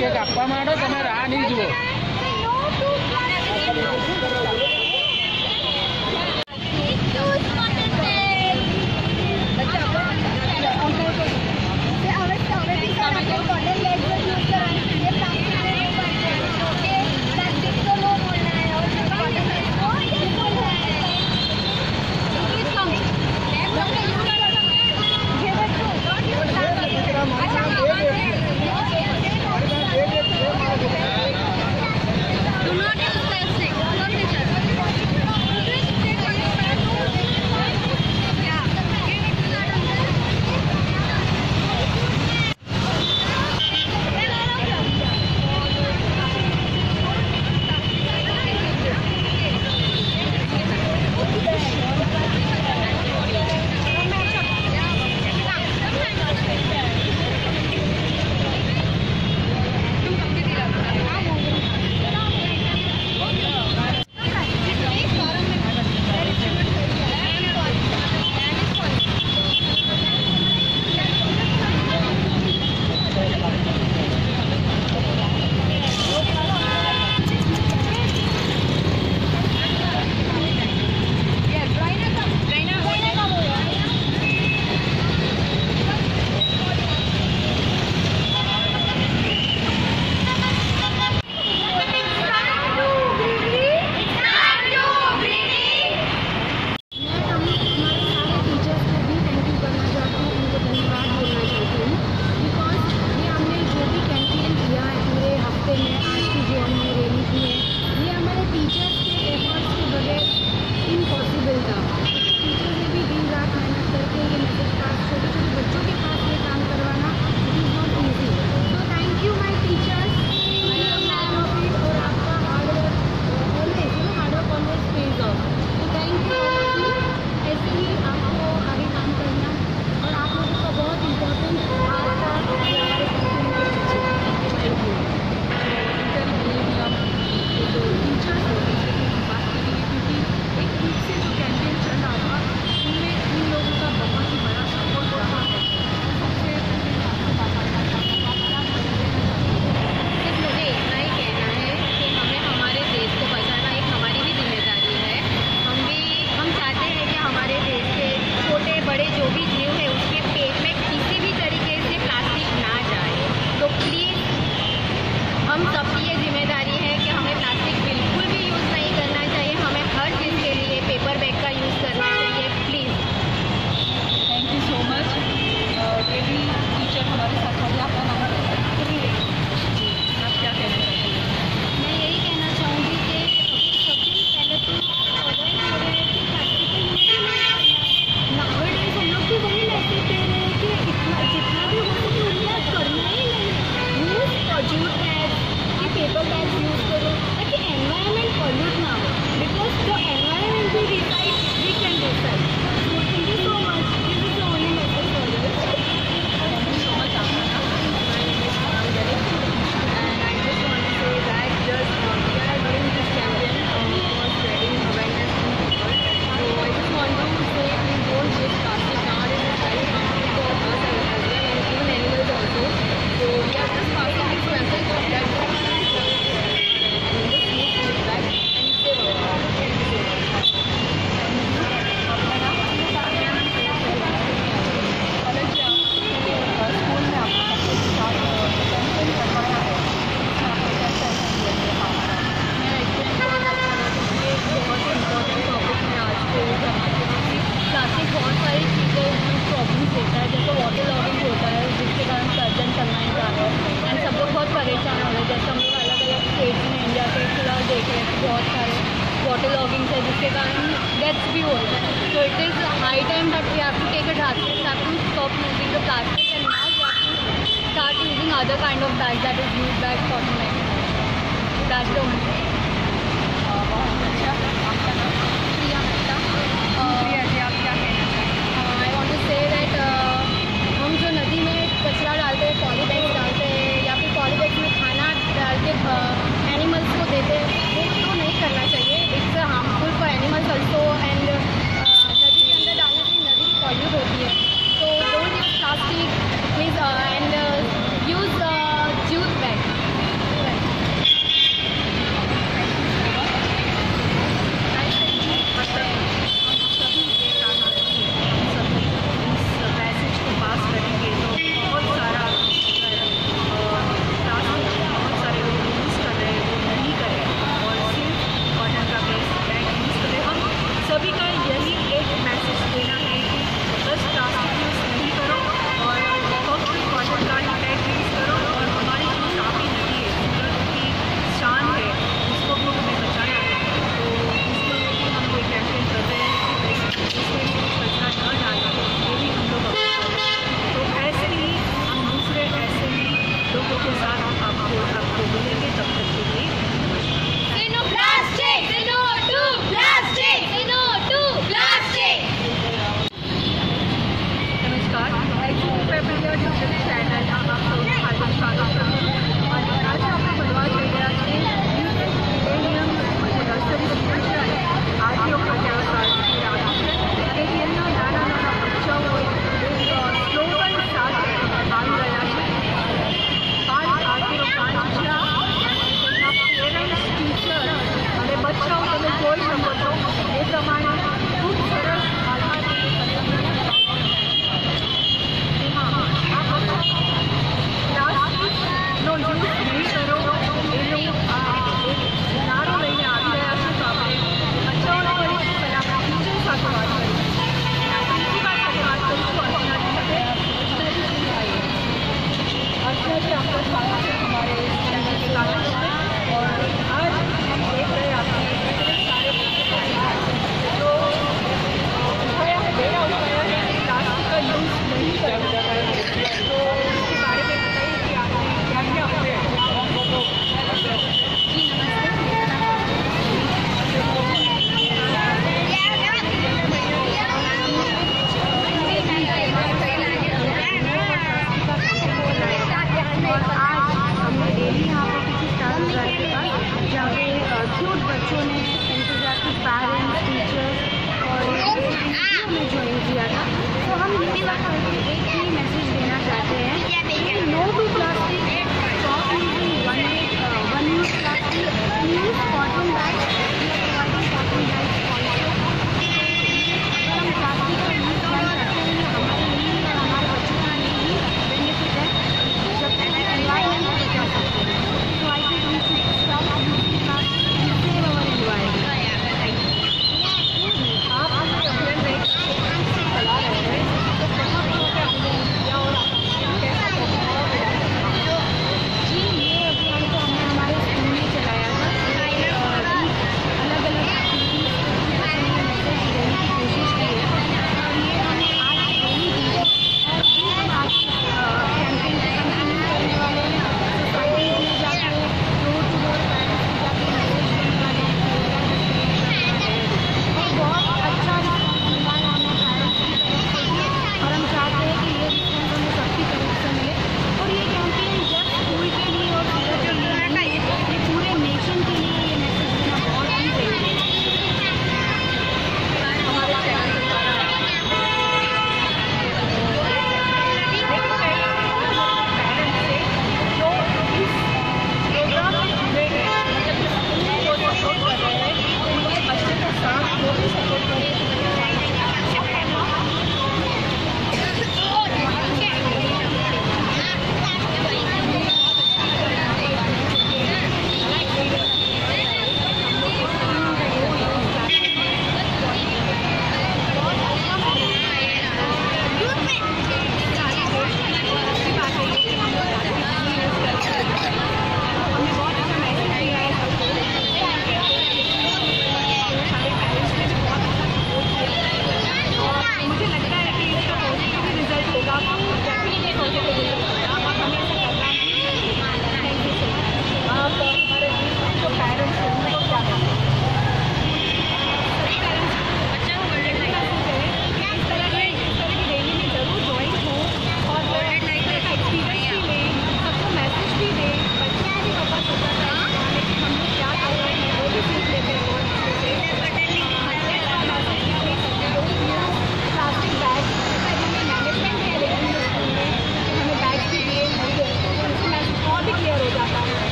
એક એક આપવા માંડો તમે